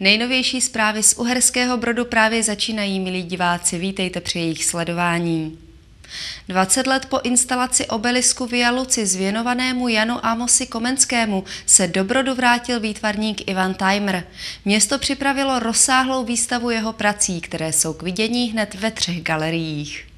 Nejnovější zprávy z Uherského Brodu právě začínají, milí diváci, vítejte při jejich sledování. 20 let po instalaci obelisku Via Lucis věnovanému Janu Amosi Komenskému se do Brodu vrátil výtvarník Ivan Timer. Město připravilo rozsáhlou výstavu jeho prací, které jsou k vidění hned ve třech galeriích.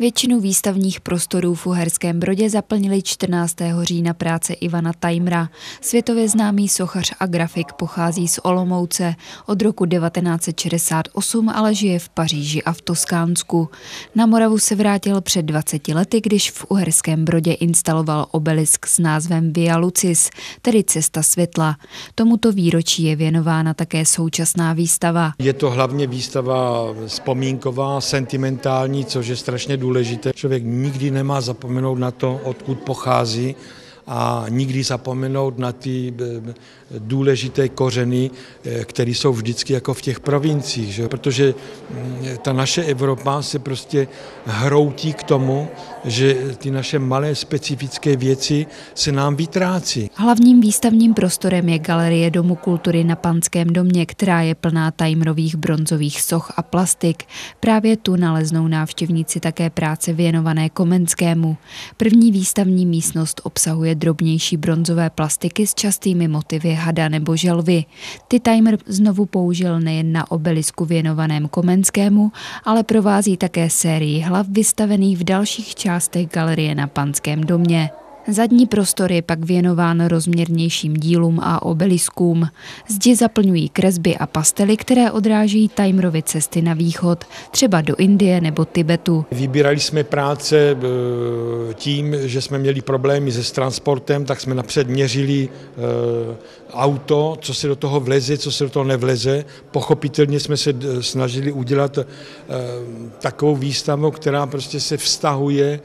Většinu výstavních prostorů v Uherském Brodě zaplnili 14. října práce Ivana Tajmra. Světově známý sochař a grafik pochází z Olomouce. Od roku 1968 ale žije v Paříži a v Toskánsku. Na Moravu se vrátil před 20 lety, když v Uherském Brodě instaloval obelisk s názvem Via Lucis, tedy Cesta světla. Tomuto výročí je věnována také současná výstava. Je to hlavně výstava vzpomínková, sentimentální, což je strašně důležité důležité. Člověk nikdy nemá zapomenout na to, odkud pochází a nikdy zapomenout na ty eh, důležité kořeny, eh, které jsou vždycky jako v těch provinciích, že? protože mm, ta naše Evropa se prostě hroutí k tomu, že ty naše malé specifické věci se nám vytrácí. Hlavním výstavním prostorem je Galerie Domu kultury na Panském domě, která je plná tajmrových bronzových soch a plastik. Právě tu naleznou návštěvníci také práce věnované Komenskému. První výstavní místnost obsahuje drobnější bronzové plastiky s častými motivy hada nebo želvy. Ty Timer znovu použil nejen na obelisku věnovaném Komenskému, ale provází také sérii hlav vystavených v dalších částech galerie na Panském domě. Zadní prostor je pak věnován rozměrnějším dílům a obeliskům. Zdi zaplňují kresby a pastely, které odráží Timerovy cesty na východ, třeba do Indie nebo Tibetu. Vybírali jsme práce e, tím, že jsme měli problémy se transportem, tak jsme napřed měřili e, auto, co se do toho vleze, co se do toho nevleze. Pochopitelně jsme se e, snažili udělat takovou výstavu, která prostě se vztahuje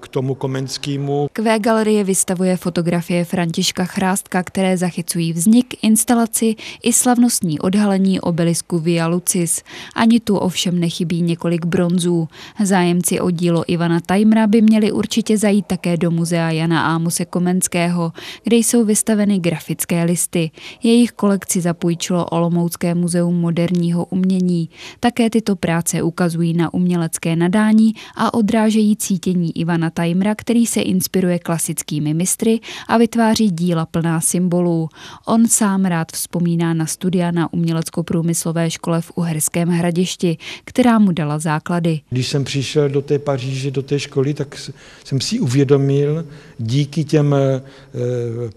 k tomu Komenskému. Kvé galerie vystavuje fotografie Františka Chrástka, které zachycují vznik, instalaci i slavnostní odhalení obelisku Via Lucis. Ani tu ovšem nechybí několik bronzů. Zájemci o dílo Ivana Tajmra by měli určitě zajít také do muzea Jana Ámuse Komenského, kde jsou vystaveny grafické listy. Jejich kolekci zapůjčilo Olomoucké muzeum moderního umění. Také tyto práce ukazují na umělecké nadání a odrážejí cítění umění Ivana Tajmra, který se inspiruje klasickými mistry a vytváří díla plná symbolů. On sám rád vzpomíná na studia na umělecko-průmyslové škole v Uherském hradišti, která mu dala základy. Když jsem přišel do té Paříže, do té školy, tak jsem si uvědomil díky těm eh,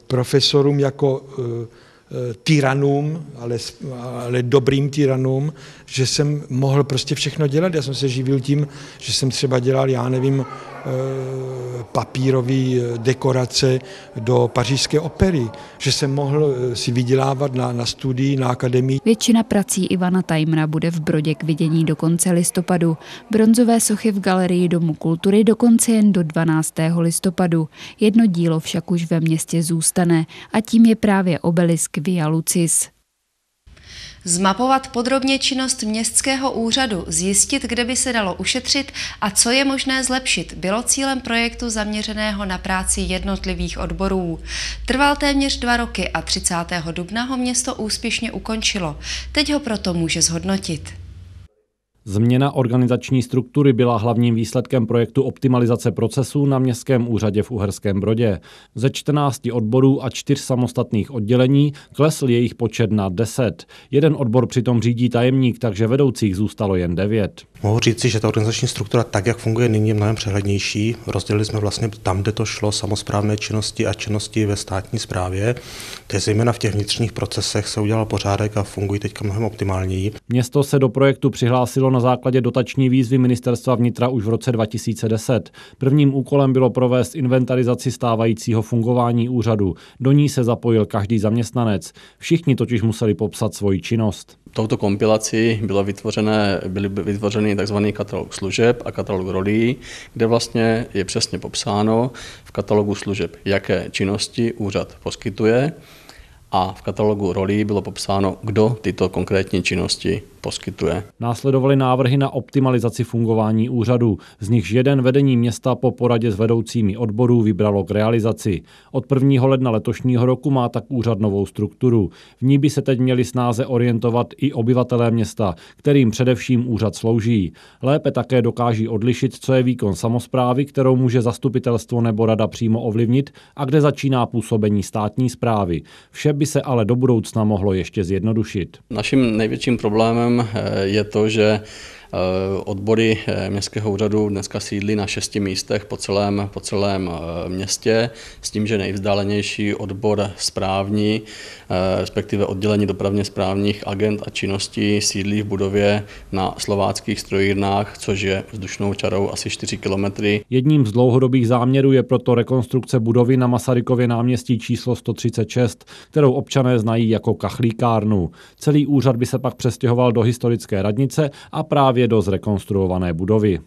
profesorům jako eh, tyranům, ale, ale dobrým tyranům, že jsem mohl prostě všechno dělat. Já jsem se živil tím, že jsem třeba dělal, já nevím, papírové eh, dekorace do pařížské opery, že jsem mohl eh, si vydělávat na, na studii, na akademii. Většina prací Ivana Tajmra bude v Brodě k vidění do konce listopadu. Bronzové sochy v Galerii Domu kultury dokonce jen do 12. listopadu. Jedno dílo však už ve městě zůstane a tím je právě obelisk Via Lucis. Zmapovat podrobně činnost městského úřadu, zjistit, kde by se dalo ušetřit a co je možné zlepšit, bylo cílem projektu zaměřeného na práci jednotlivých odborů. Trval téměř dva roky a 30. dubna ho město úspěšně ukončilo. Teď ho proto může zhodnotit. Změna organizační struktury byla hlavním výsledkem projektu optimalizace procesů na Městském úřadě v Uherském Brodě. Ze 14 odborů a čtyř samostatných oddělení klesl jejich počet na 10. Jeden odbor přitom řídí tajemník, takže vedoucích zůstalo jen 9. Mohu říci, že ta organizační struktura, tak jak funguje nyní, je mnohem přehlednější. Rozdělili jsme vlastně tam, kde to šlo, samozprávné činnosti a činnosti ve státní správě. To je zejména v těch vnitřních procesech se udělal pořádek a fungují teďka mnohem optimálněji. Město se do projektu přihlásilo na základě dotační výzvy ministerstva vnitra už v roce 2010. Prvním úkolem bylo provést inventarizaci stávajícího fungování úřadu. Do ní se zapojil každý zaměstnanec. Všichni totiž museli popsat svoji činnost. Touto kompilací bylo vytvořené, byly vytvořeny tzv. katalog služeb a katalog rolí, kde vlastně je přesně popsáno v katalogu služeb, jaké činnosti úřad poskytuje a v katalogu rolí bylo popsáno, kdo tyto konkrétní činnosti poskytuje. Následovaly návrhy na optimalizaci fungování úřadu, z nichž jeden vedení města po poradě s vedoucími odborů vybralo k realizaci. Od 1. ledna letošního roku má tak úřad novou strukturu. V ní by se teď měli snáze orientovat i obyvatelé města, kterým především úřad slouží. Lépe také dokáží odlišit, co je výkon samozprávy, kterou může zastupitelstvo nebo rada přímo ovlivnit a kde začíná působení státní zprávy. Vše by se ale do budoucna mohlo ještě zjednodušit. Naším největším problémem eh, je to, že odbory eh, městského úřadu dneska sídlí na šesti místech po celém, po celém eh, městě, s tím, že nejvzdálenější odbor správní, respektive oddělení dopravně správních agent a činností sídlí v budově na slováckých strojírnách, což je vzdušnou čarou asi 4 kilometry. Jedním z dlouhodobých záměrů je proto rekonstrukce budovy na Masarykově náměstí číslo 136, kterou občané znají jako kachlíkárnu. Celý úřad by se pak přestěhoval do historické radnice a právě právě do zrekonstruované budovy.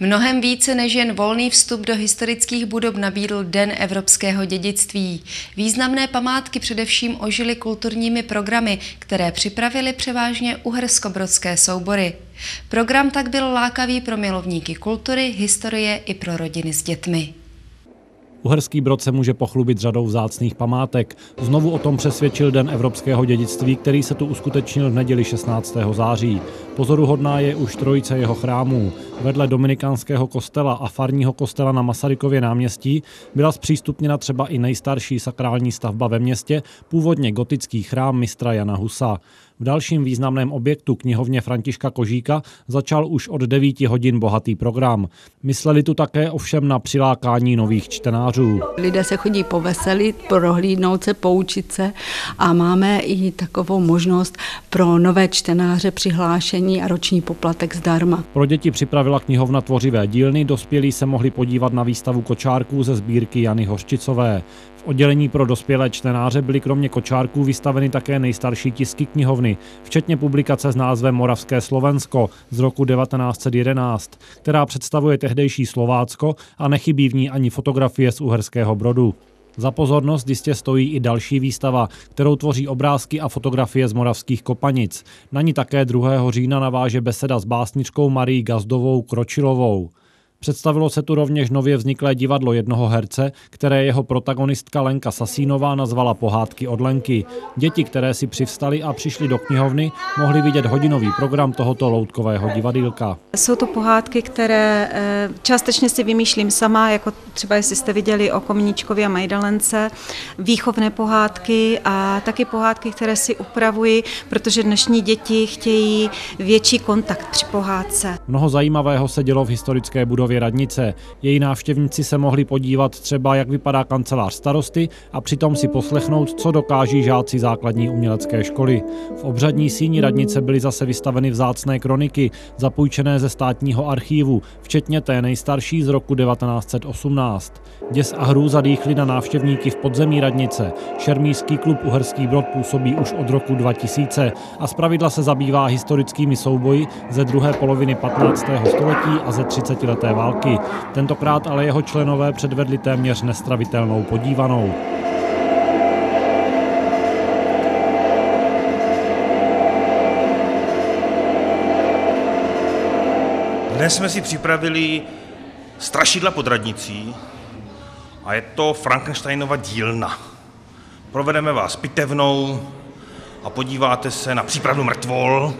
Mnohem více než jen volný vstup do historických budov nabídl Den evropského dědictví. Významné památky především ožily kulturními programy, které připravili převážně uherskobrodské soubory. Program tak byl lákavý pro milovníky kultury, historie i pro rodiny s dětmi. Uherský Brod se může pochlubit řadou vzácných památek. Znovu o tom přesvědčil Den evropského dědictví, který se tu uskutečnil v neděli 16. září. Pozoruhodná je už trojice jeho chrámů. Vedle dominikánského kostela a farního kostela na Masarykově náměstí byla zpřístupněna třeba i nejstarší sakrální stavba ve městě, původně gotický chrám mistra Jana Husa. V dalším významném objektu knihovně Františka Kožíka začal už od 9 hodin bohatý program. Mysleli tu také ovšem na přilákání nových čtenářů. Lidé se chodí poveselit, prohlídnout se, poučit se a máme i takovou možnost pro nové čtenáře přihlášení a roční poplatek zdarma. Pro děti připravila knihovna tvořivé dílny, dospělí se mohli podívat na výstavu kočárků ze sbírky Jany Hořčicové oddělení pro dospělé čtenáře byly kromě kočárků vystaveny také nejstarší tisky knihovny, včetně publikace s názvem Moravské Slovensko z roku 1911, která představuje tehdejší Slovácko a nechybí v ní ani fotografie z Uherského Brodu. Za pozornost jistě stojí i další výstava, kterou tvoří obrázky a fotografie z moravských kopanic. Na ní také 2. října naváže beseda s básničkou Marí Gazdovou Kročilovou. Představilo se tu rovněž nově vzniklé divadlo jednoho herce, které jeho protagonistka Lenka Sasínová nazvala Pohádky od Lenky. Děti, které si přivstali a přišli do knihovny, mohli vidět hodinový program tohoto loutkového divadýlka. Jsou to pohádky, které eh, částečně si vymýšlím sama, jako třeba jestli jste viděli o Komíničkovi a Majdalence, výchovné pohádky a taky pohádky, které si upravuji, protože dnešní děti chtějí větší kontakt při pohádce. Mnoho zajímavého se dělo v historické budově budově radnice. Její návštěvníci se mohli podívat třeba, jak vypadá kancelář starosty a přitom si poslechnout, co dokáží žáci základní umělecké školy. V obřadní síni radnice byly zase vystaveny vzácné kroniky, zapůjčené ze státního archívu, včetně té nejstarší z roku 1918. Děs a hrůza dýchly na návštěvníky v podzemí radnice. Šermířský klub Uherský Brod působí už od roku 2000 a zpravidla se zabývá historickými souboji ze druhé poloviny 15. století a ze 30 leté války. Tentokrát ale jeho členové předvedli téměř nestravitelnou podívanou. Dnes jsme si připravili strašidla pod radnicí a je to Frankensteinova dílna. Provedeme vás pitevnou a podíváte se na přípravu mrtvol,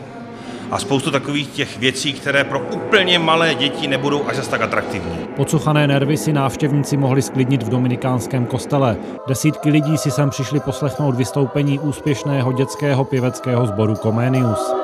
a spoustu takových těch věcí, které pro úplně malé děti nebudou až tak atraktivní. Pocuchané nervy si návštěvníci mohli sklidnit v dominikánském kostele. Desítky lidí si sem přišli poslechnout vystoupení úspěšného dětského pěveckého sboru Comenius.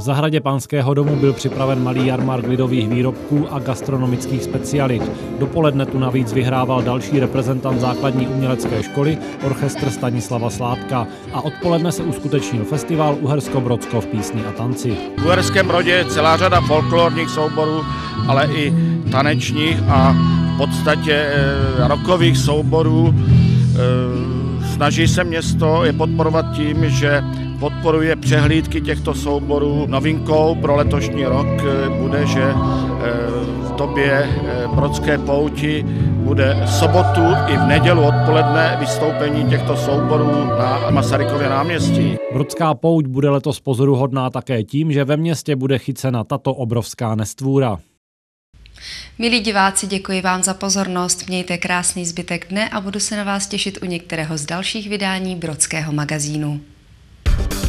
V zahradě Panského domu byl připraven malý jarmark lidových výrobků a gastronomických specialit. Dopoledne tu navíc vyhrával další reprezentant základní umělecké školy, orchestr Stanislava Sládka. A odpoledne se uskutečnil festival Uhersko-Brodsko v písni a tanci. V Uherském Brodě je celá řada folklorních souborů, ale i tanečních a v podstatě e, rokových souborů. E, snaží se město je podporovat tím, že podporuje přehlídky těchto souborů. Novinkou pro letošní rok bude, že v době Brodské pouti bude sobotu i v nedělu odpoledne vystoupení těchto souborů na Masarykově náměstí. Brodská pouť bude letos pozoruhodná také tím, že ve městě bude chycena tato obrovská nestvůra. Milí diváci, děkuji vám za pozornost, mějte krásný zbytek dne a budu se na vás těšit u některého z dalších vydání Brodského magazínu. you